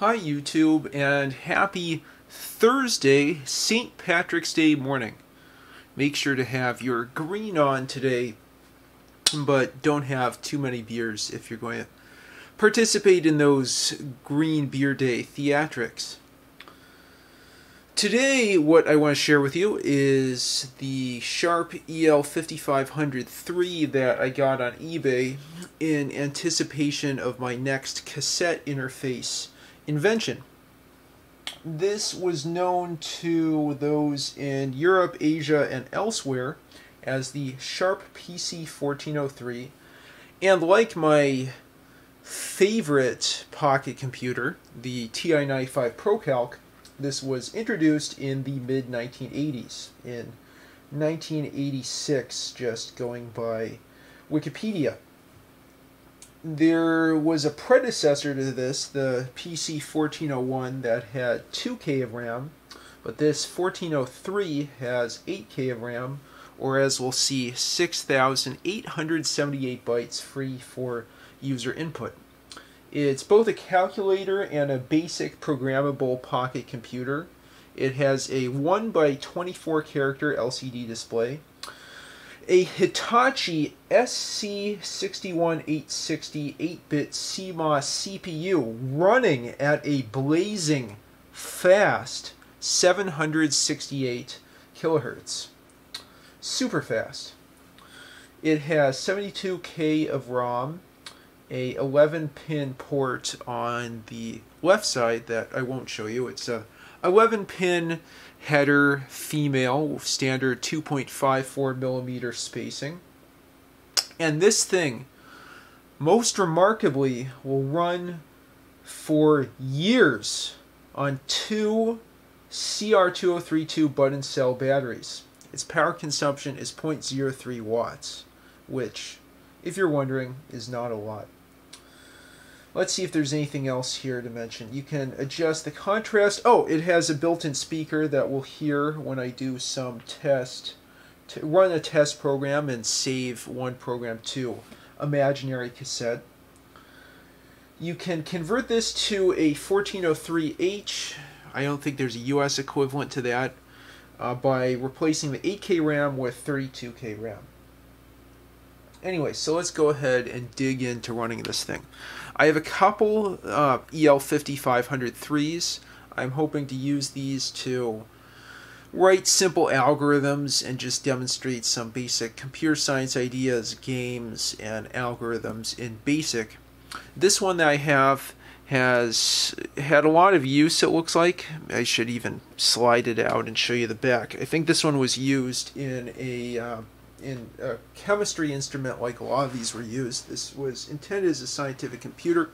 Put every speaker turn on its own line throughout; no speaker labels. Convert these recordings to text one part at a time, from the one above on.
Hi YouTube and happy Thursday, St. Patrick's Day morning. Make sure to have your green on today, but don't have too many beers if you're going to participate in those green beer day theatrics. Today, what I want to share with you is the Sharp EL5503 that I got on eBay in anticipation of my next cassette interface invention. This was known to those in Europe, Asia, and elsewhere as the Sharp PC 1403. And like my favorite pocket computer, the TI-95 ProCalc, this was introduced in the mid 1980s, in 1986, just going by Wikipedia there was a predecessor to this, the PC 1401, that had 2K of RAM, but this 1403 has 8K of RAM, or as we'll see, 6,878 bytes free for user input. It's both a calculator and a basic programmable pocket computer. It has a 1 by 24 character LCD display a Hitachi SC61860 8-bit CMOS CPU running at a blazing fast 768 kilohertz. Super fast. It has 72K of ROM, a 11 pin port on the left side that I won't show you. It's a 11 pin header female standard 2.54 millimeter spacing. And this thing, most remarkably, will run for years on two CR2032 button cell batteries. Its power consumption is 0.03 watts, which, if you're wondering, is not a lot. Let's see if there's anything else here to mention. You can adjust the contrast. Oh, it has a built-in speaker that will hear when I do some test, to run a test program and save one program to imaginary cassette. You can convert this to a 1403H. I don't think there's a US equivalent to that uh, by replacing the 8K RAM with 32K RAM. Anyway, so let's go ahead and dig into running this thing. I have a couple uh, EL5503s. I'm hoping to use these to write simple algorithms and just demonstrate some basic computer science ideas, games, and algorithms in BASIC. This one that I have has had a lot of use, it looks like. I should even slide it out and show you the back. I think this one was used in a uh, in a chemistry instrument like a lot of these were used. This was intended as a scientific computer.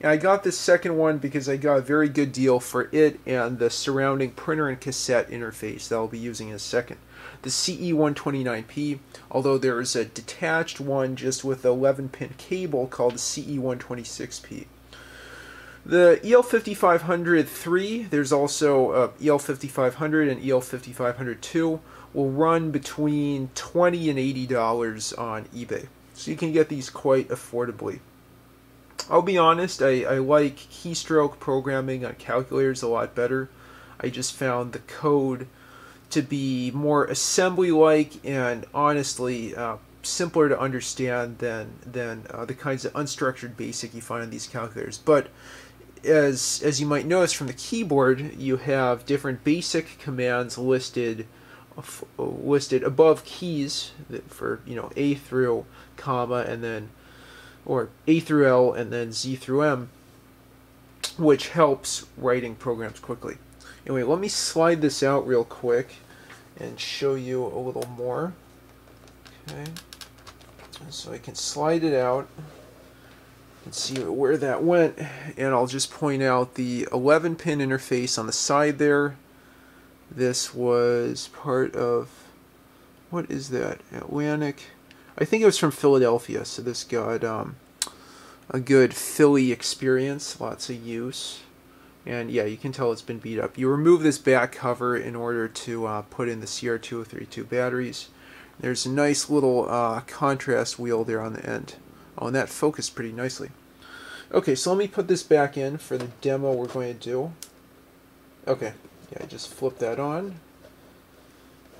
And I got this second one because I got a very good deal for it and the surrounding printer and cassette interface that I'll be using in a second. The CE129P, although there is a detached one just with 11 pin cable called the CE126P. The EL5500-3, there's also uh, EL5500 and EL5500-2 will run between 20 and $80 on eBay. So you can get these quite affordably. I'll be honest, I, I like keystroke programming on calculators a lot better. I just found the code to be more assembly-like and honestly uh, simpler to understand than than uh, the kinds of unstructured basic you find on these calculators. But as as you might notice from the keyboard, you have different basic commands listed listed above keys for you know A through comma and then or A through L and then Z through M which helps writing programs quickly. Anyway, let me slide this out real quick and show you a little more. Okay. So I can slide it out see where that went and I'll just point out the 11 pin interface on the side there this was part of, what is that? Atlantic. I think it was from Philadelphia, so this got um, a good Philly experience, lots of use. And yeah, you can tell it's been beat up. You remove this back cover in order to uh, put in the CR2032 batteries. There's a nice little uh, contrast wheel there on the end. Oh, and that focused pretty nicely. Okay, so let me put this back in for the demo we're going to do. Okay, yeah, I just flip that on.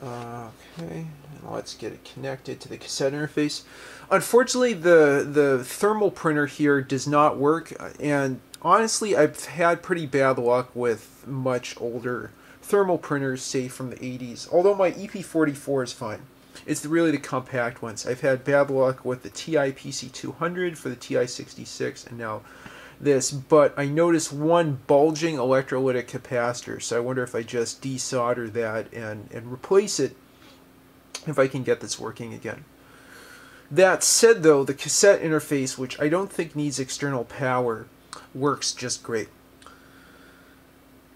Okay, and let's get it connected to the cassette interface. Unfortunately, the, the thermal printer here does not work, and honestly, I've had pretty bad luck with much older thermal printers, say from the 80s, although my EP44 is fine. It's really the compact ones. I've had bad luck with the TI PC200 for the TI66 and now this, but I noticed one bulging electrolytic capacitor, so I wonder if I just desolder that and, and replace it if I can get this working again. That said though, the cassette interface, which I don't think needs external power, works just great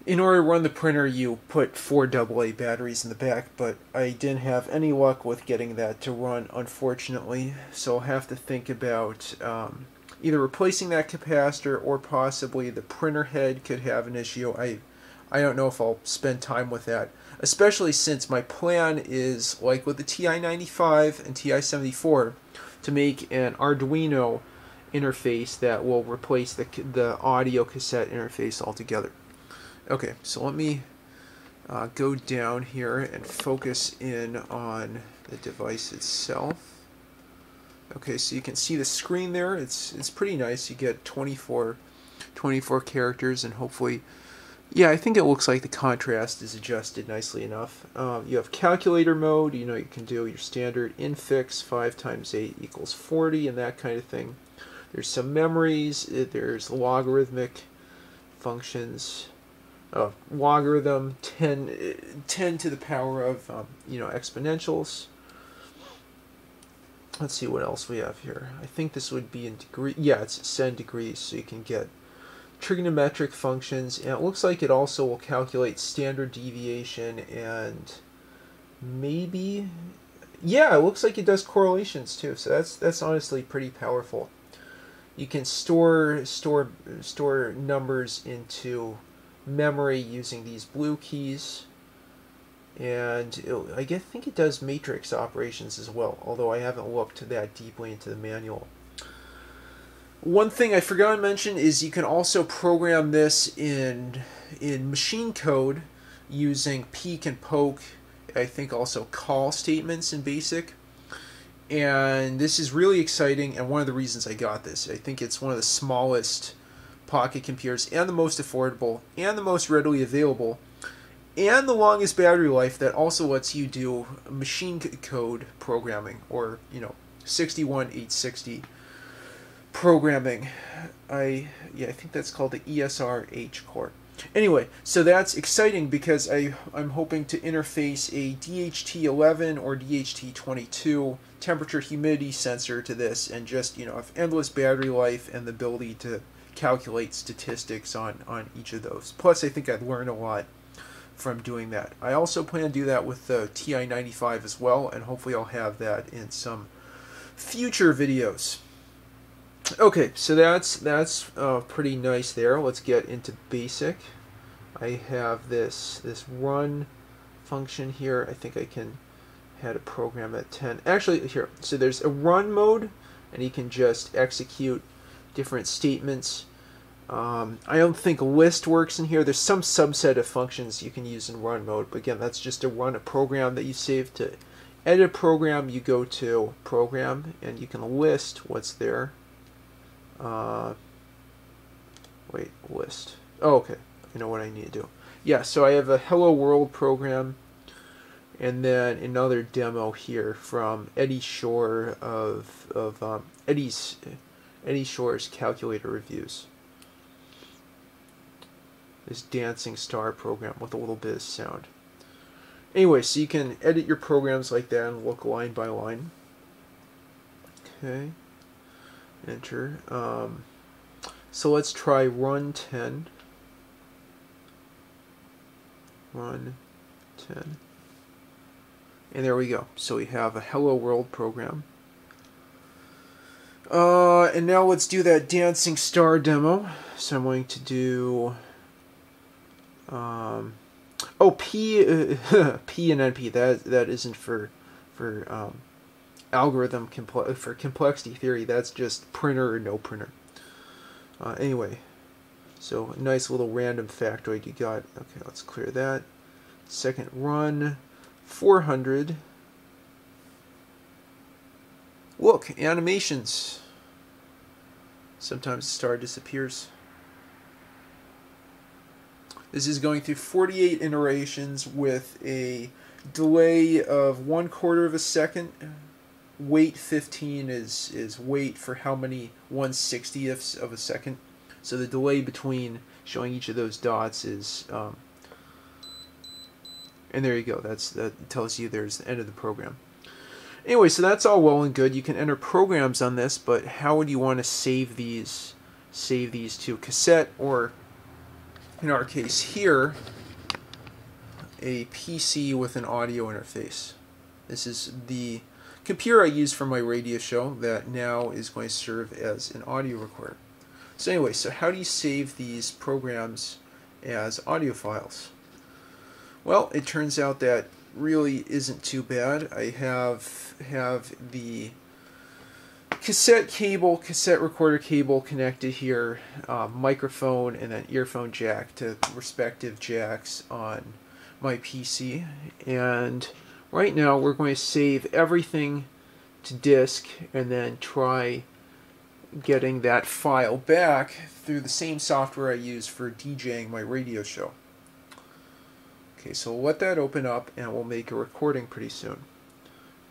in order to run the printer, you put four AA batteries in the back, but I didn't have any luck with getting that to run, unfortunately. So I'll have to think about um, either replacing that capacitor or possibly the printer head could have an issue. I, I don't know if I'll spend time with that, especially since my plan is, like with the TI-95 and TI-74, to make an Arduino interface that will replace the, the audio cassette interface altogether. Okay, so let me uh, go down here and focus in on the device itself. Okay, so you can see the screen there. It's it's pretty nice. You get 24, 24 characters and hopefully, yeah, I think it looks like the contrast is adjusted nicely enough. Um, you have calculator mode. You know, you can do your standard infix, 5 times 8 equals 40 and that kind of thing. There's some memories. There's logarithmic functions uh, logarithm 10, 10 to the power of um, you know exponentials. Let's see what else we have here. I think this would be in degree yeah it's cent degrees so you can get trigonometric functions. And it looks like it also will calculate standard deviation and maybe yeah it looks like it does correlations too. So that's that's honestly pretty powerful. You can store store store numbers into memory using these blue keys. And it, I think it does matrix operations as well, although I haven't looked that deeply into the manual. One thing I forgot to mention is you can also program this in in machine code using peek and poke, I think also call statements in BASIC. And this is really exciting and one of the reasons I got this. I think it's one of the smallest pocket computers and the most affordable and the most readily available and the longest battery life that also lets you do machine code programming or you know 61860 programming. I yeah i think that's called the ESR-H core. Anyway so that's exciting because i i'm hoping to interface a dht11 or dht22 temperature humidity sensor to this and just you know have endless battery life and the ability to calculate statistics on, on each of those. Plus, I think I'd learn a lot from doing that. I also plan to do that with the TI-95 as well, and hopefully I'll have that in some future videos. Okay, so that's that's uh, pretty nice there. Let's get into basic. I have this this run function here. I think I can had a program at 10. Actually, here, so there's a run mode, and you can just execute different statements. Um, I don't think list works in here. There's some subset of functions you can use in run mode, but again, that's just to run a program that you save. To edit a program, you go to program, and you can list what's there. Uh, wait, list. Oh, okay. I know what I need to do. Yeah, so I have a hello world program, and then another demo here from Eddie Shore of, of um, Eddie's Eddie Shore's calculator reviews. This dancing star program with a little bit of sound. Anyway, so you can edit your programs like that and look line by line. Okay. Enter. Um, so let's try run 10. Run 10. And there we go. So we have a hello world program. Uh, and now let's do that Dancing Star demo. So I'm going to do... Um, oh, P, uh, P and NP. That that isn't for for um, algorithm comple for complexity theory. That's just printer or no printer. Uh, anyway, so nice little random factoid you got. Okay, let's clear that. Second run, 400. Look, animations. Sometimes the star disappears. This is going through 48 iterations with a delay of one quarter of a second. Wait 15 is, is wait for how many 160ths of a second. So the delay between showing each of those dots is, um, and there you go. That's that tells you there's the end of the program. Anyway, so that's all well and good. You can enter programs on this, but how would you want to save these? Save these to cassette or, in our case here, a PC with an audio interface. This is the computer I use for my radio show that now is going to serve as an audio recorder. So anyway, so how do you save these programs as audio files? Well, it turns out that really isn't too bad. I have have the cassette cable, cassette recorder cable connected here, uh, microphone, and then earphone jack to respective jacks on my PC. And right now we're going to save everything to disk and then try getting that file back through the same software I use for DJing my radio show. Okay, so we'll let that open up and we'll make a recording pretty soon.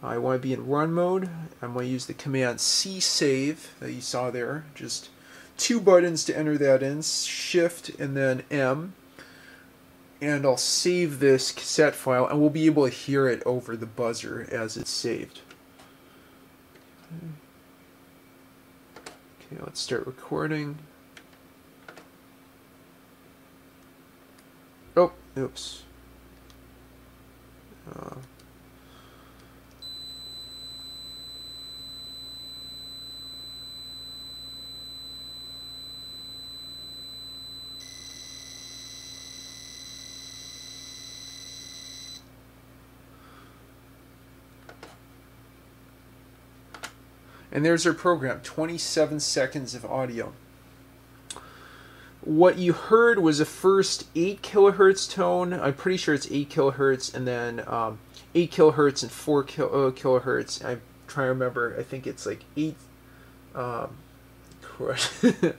I want to be in run mode. I'm going to use the command C save that you saw there. Just two buttons to enter that in, shift and then M. And I'll save this cassette file and we'll be able to hear it over the buzzer as it's saved. Okay, let's start recording. Oh, oops. Uh, and there's our program 27 seconds of audio what you heard was a first 8 kilohertz tone. I'm pretty sure it's 8 kilohertz, and then um, 8 kilohertz and 4 kilo, uh, kilohertz. I'm trying to remember. I think it's like 8. Um,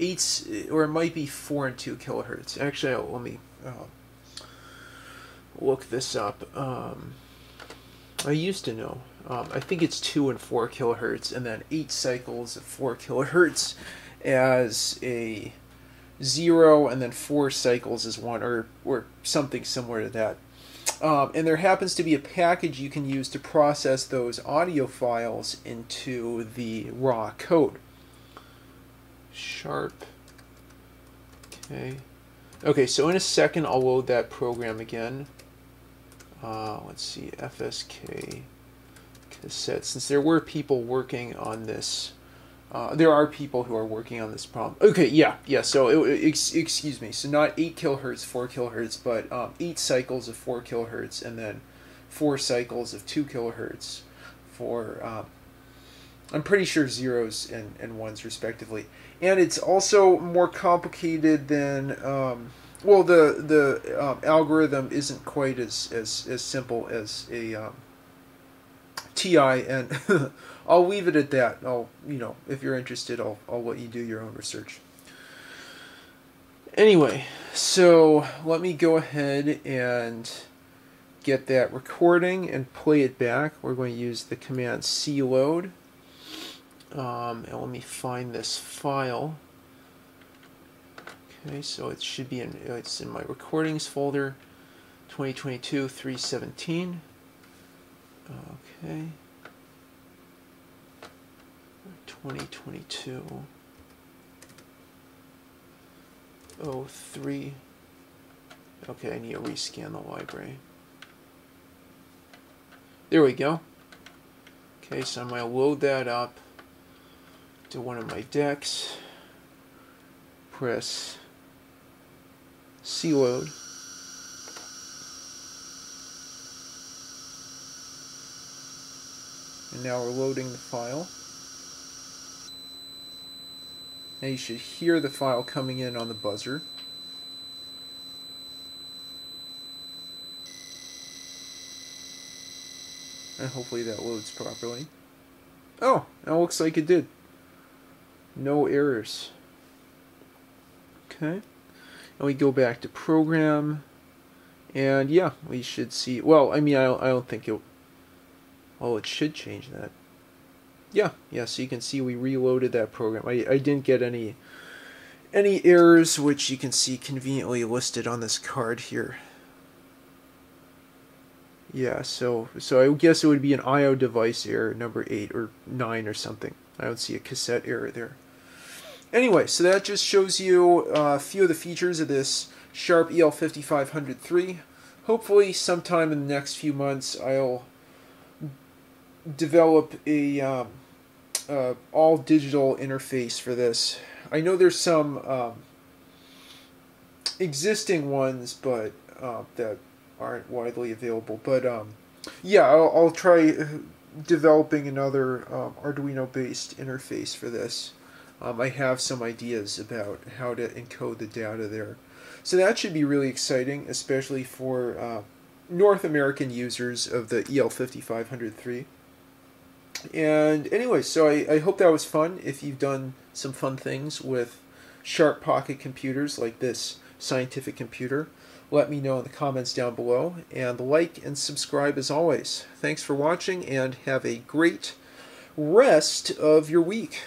8 or it might be 4 and 2 kilohertz. Actually, let me uh, look this up. Um, I used to know. Um, I think it's 2 and 4 kilohertz, and then 8 cycles of 4 kilohertz as a zero and then four cycles is one, or or something similar to that. Um, and there happens to be a package you can use to process those audio files into the raw code. Sharp. Okay. Okay, so in a second I'll load that program again. Uh, let's see, FSK cassette. Since there were people working on this uh, there are people who are working on this problem. Okay, yeah, yeah. So, it, ex, excuse me. So not eight kilohertz, four kilohertz, but um, eight cycles of four kilohertz, and then four cycles of two kilohertz for. Um, I'm pretty sure zeros and, and ones respectively, and it's also more complicated than. Um, well, the the um, algorithm isn't quite as, as, as simple as a um, TI, and I'll leave it at that. I'll, you know, if you're interested, I'll, I'll let you do your own research. Anyway, so let me go ahead and get that recording and play it back. We're going to use the command cload. Um, and let me find this file. Okay, so it should be in, it's in my recordings folder, 2022 317. Okay. 2022 03 okay I need to rescan the library. There we go. Okay so I'm going to load that up to one of my decks. Press C load and now we're loading the file Now you should hear the file coming in on the buzzer. And hopefully that loads properly. Oh, that looks like it did. No errors. Okay. And we go back to program. And yeah, we should see. Well, I mean, I don't, I don't think it. Oh, it should change that. Yeah, yeah. So you can see we reloaded that program. I I didn't get any any errors, which you can see conveniently listed on this card here. Yeah, so so I guess it would be an I/O device error number eight or nine or something. I don't see a cassette error there. Anyway, so that just shows you uh, a few of the features of this Sharp EL5503. Hopefully, sometime in the next few months, I'll develop a um, uh, all digital interface for this. I know there's some um, existing ones, but uh, that aren't widely available. But um, yeah, I'll, I'll, try uh, developing another um, Arduino-based interface for this. Um, I have some ideas about how to encode the data there. So that should be really exciting, especially for uh, North American users of the EL5503. And anyway, so I, I hope that was fun. If you've done some fun things with Sharp Pocket computers like this scientific computer, let me know in the comments down below. And like and subscribe as always. Thanks for watching and have a great rest of your week.